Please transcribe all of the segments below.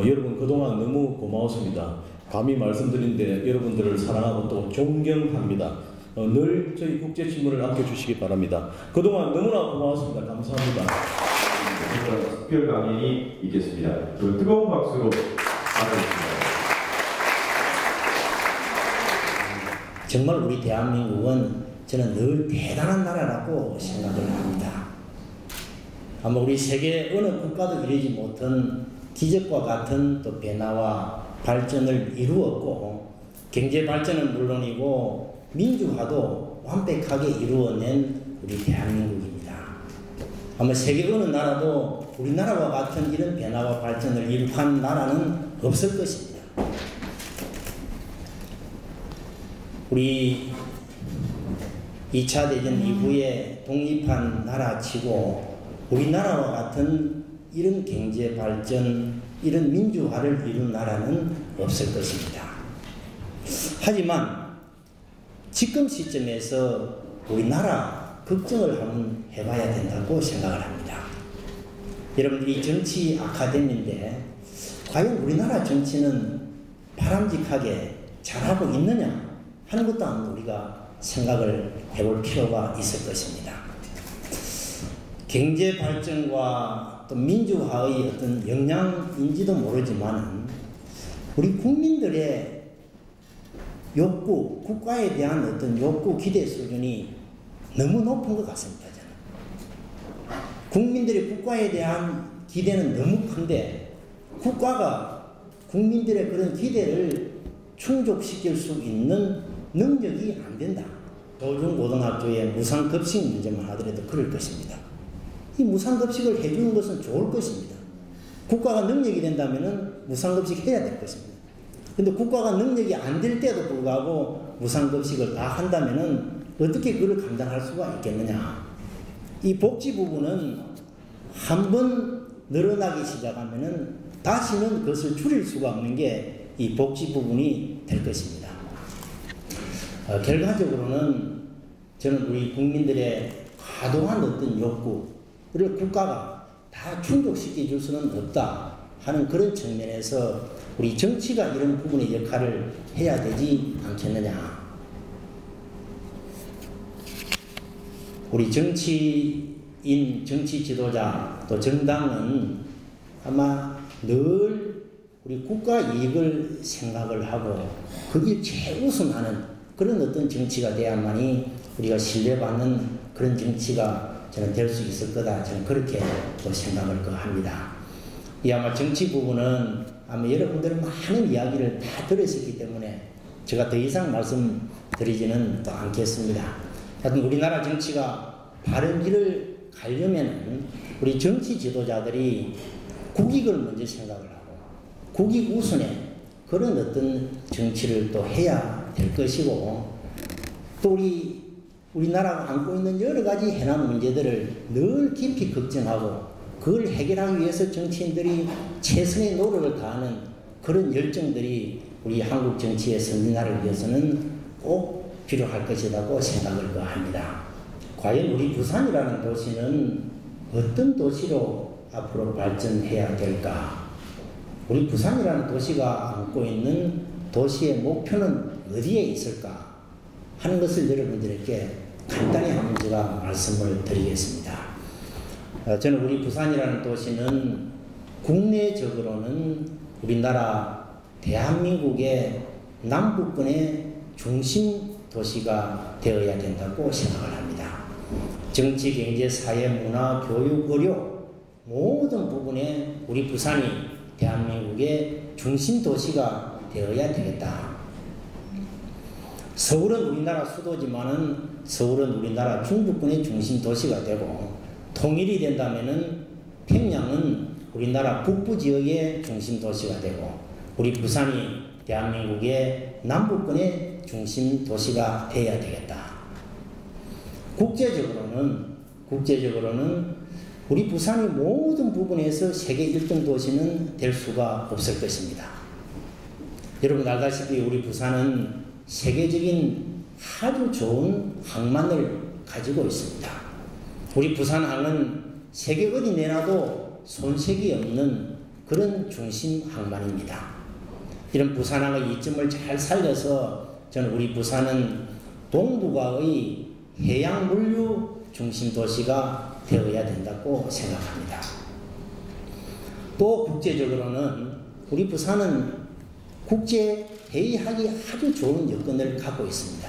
어, 여러분 그동안 너무 고마웠습니다. 감히 말씀드린데 여러분들을 사랑하고 또 존경합니다. 어, 늘 저희 국제신문을 아껴주시기 바랍니다. 그동안 너무나 고마웠습니다. 감사합니다. 특별 강연이 있겠습니다. 그 뜨거운 박수로 맞아주십니다. 정말 우리 대한민국은 저는 늘 대단한 나라라고 생각을 합니다. 아마 우리 세계 어느 국가도 이루지 못한 기적과 같은 또 변화와 발전을 이루었고 경제 발전은 물론이고 민주화도 완벽하게 이루어낸 우리 대한민국입니다. 아마 세계 어느 나라도 우리나라와 같은 이런 변화와 발전을 이룩한 나라는 없을 것입니다. 우리 2차 대전 이후에 독립한 나라치고 우리나라와 같은 이런 경제 발전, 이런 민주화를 이룬 나라는 없을 것입니다. 하지만 지금 시점에서 우리나라 걱정을 한번 해봐야 된다고 생각을 합니다. 여러분들이 정치 아카데미인데 과연 우리나라 정치는 바람직하게 잘하고 있느냐 하는 것도 한번 우리가 생각을 해볼 필요가 있을 것입니다. 경제 발전과 또 민주화의 어떤 영향인지도 모르지만 우리 국민들의 욕구, 국가에 대한 어떤 욕구 기대 수준이 너무 높은 것 같습니다. 저는. 국민들의 국가에 대한 기대는 너무 큰데 국가가 국민들의 그런 기대를 충족시킬 수 있는 능력이 안 된다. 초중고등학교의 무상급식 문제만 하더라도 그럴 것입니다. 이 무상급식을 해주는 것은 좋을 것입니다. 국가가 능력이 된다면 무상급식 해야 될 것입니다. 근데 국가가 능력이 안 될 때도 불구하고 무상급식을 다 한다면 어떻게 그걸 감당할 수가 있겠느냐. 이 복지 부분은 한 번 늘어나기 시작하면 다시는 그것을 줄일 수가 없는 게 이 복지 부분이 될 것입니다. 어, 결과적으로는 저는 우리 국민들의 과도한 어떤 욕구 를 국가가 다 충족시켜 줄 수는 없다 하는 그런 측면에서 우리 정치가 이런 부분의 역할을 해야 되지 않겠느냐. 우리 정치인, 정치 지도자 또 정당은 아마 늘 우리 국가 이익을 생각을 하고 그게 최우선하는 그런 어떤 정치가 돼야만이 우리가 신뢰받는 그런 정치가 저는 될 수 있을 거다. 저는 그렇게 또 생각을 합니다. 이 아마 정치 부분은 아마 여러분들은 많은 이야기를 다 들으셨기 때문에 제가 더 이상 말씀드리지는 또 않겠습니다. 하여튼 우리나라 정치가 바른 길을 가려면 우리 정치 지도자들이 국익을 먼저 생각을 하고 국익 우선에 그런 어떤 정치를 또 해야 될 것이고 또 우리 우리나라가 안고 있는 여러 가지 해난 문제들을 늘 깊이 걱정하고 그걸 해결하기 위해서 정치인들이 최선의 노력을 다하는 그런 열정들이 우리 한국 정치의 선진화를 위해서는 꼭 필요할 것이라고 생각을 합니다. 과연 우리 부산이라는 도시는 어떤 도시로 앞으로 발전해야 될까? 우리 부산이라는 도시가 안고 있는 도시의 목표는 어디에 있을까? 하는 것을 여러분들에게 간단히 한번 제가 말씀을 드리겠습니다. 어, 저는 우리 부산이라는 도시는 국내적으로는 우리나라 대한민국의 남부권의 중심 도시가 되어야 된다고 생각을 합니다. 정치, 경제, 사회, 문화, 교육, 의료 모든 부분에 우리 부산이 대한민국의 중심 도시가 되어야 되겠다. 서울은 우리나라 수도지만은 서울은 우리나라 중부권의 중심 도시가 되고 통일이 된다면은 평양은 우리나라 북부 지역의 중심 도시가 되고 우리 부산이 대한민국의 남부권의 중심 도시가 되어야 되겠다. 국제적으로는 국제적으로는 우리 부산이 모든 부분에서 세계 1등 도시는 될 수가 없을 것입니다. 여러분 알다시피 우리 부산은 세계적인 아주 좋은 항만을 가지고 있습니다. 우리 부산항은 세계 어디 내놔도 손색이 없는 그런 중심 항만입니다. 이런 부산항의 이점을 잘 살려서 저는 우리 부산은 동북아의 해양 물류 중심 도시가 되어야 된다고 생각합니다. 또 국제적으로는 우리 부산은 국제 회의하기 아주 좋은 여건을 갖고 있습니다.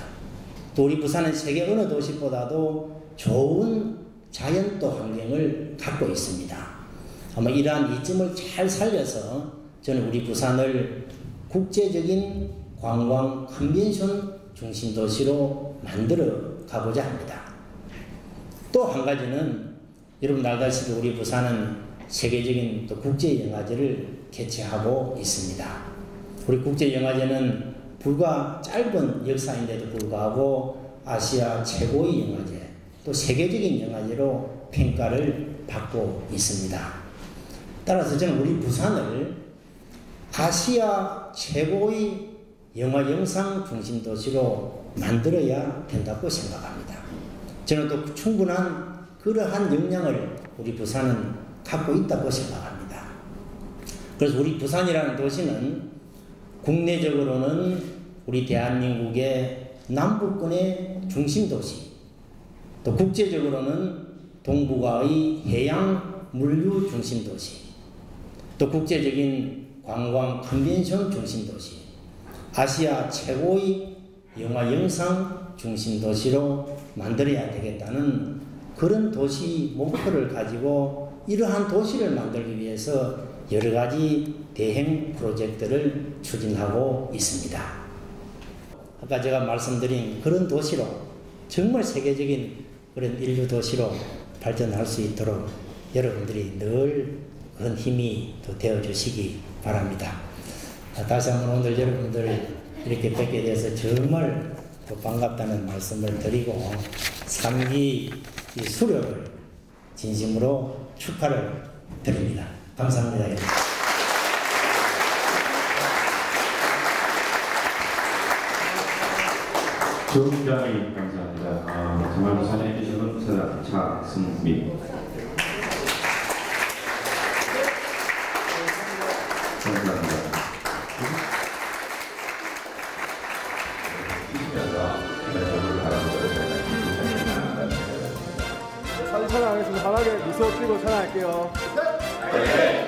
또 우리 부산은 세계 어느 도시보다도 좋은 자연도 환경을 갖고 있습니다. 아마 이러한 이점을 잘 살려서 저는 우리 부산을 국제적인 관광 컨벤션 중심 도시로 만들어 가보자 합니다. 또 한 가지는 여러분 알다시피 우리 부산은 세계적인 또 국제 영화제를 개최하고 있습니다. 우리 국제 영화제는 불과 짧은 역사인데도 불구하고 아시아 최고의 영화제, 또 세계적인 영화제로 평가를 받고 있습니다. 따라서 저는 우리 부산을 아시아 최고의 영화 영상 중심 도시로 만들어야 된다고 생각합니다. 저는 또 충분한 그러한 역량을 우리 부산은 갖고 있다고 생각합니다. 그래서 우리 부산이라는 도시는 국내적으로는 우리 대한민국의 남부권의 중심 도시, 또 국제적으로는 동북아의 해양 물류 중심 도시, 또 국제적인 관광 컨벤션 중심 도시, 아시아 최고의 영화 영상 중심 도시로 만들어야 되겠다는 그런 도시 목표를 가지고 이러한 도시를 만들기 위해서 여러 가지 대행 프로젝트를 추진하고 있습니다. 아까 제가 말씀드린 그런 도시로 정말 세계적인 그런 인류 도시로 발전할 수 있도록 여러분들이 늘 그런 힘이 또 되어 주시기 바랍니다. 아, 다시 한번 오늘 여러분들 이렇게 뵙게 돼서 정말 또 반갑다는 말씀을 드리고 3기 이 수료를 진심으로 축하를 드립니다. 감사합니다. 여러분. 굉장히 감사합니다. 아, 정말 부산에 계시는 사장 차승민. 감사합니다. 사진 촬영하겠습니다. 환하게 미소 띄고 촬영할게요. 다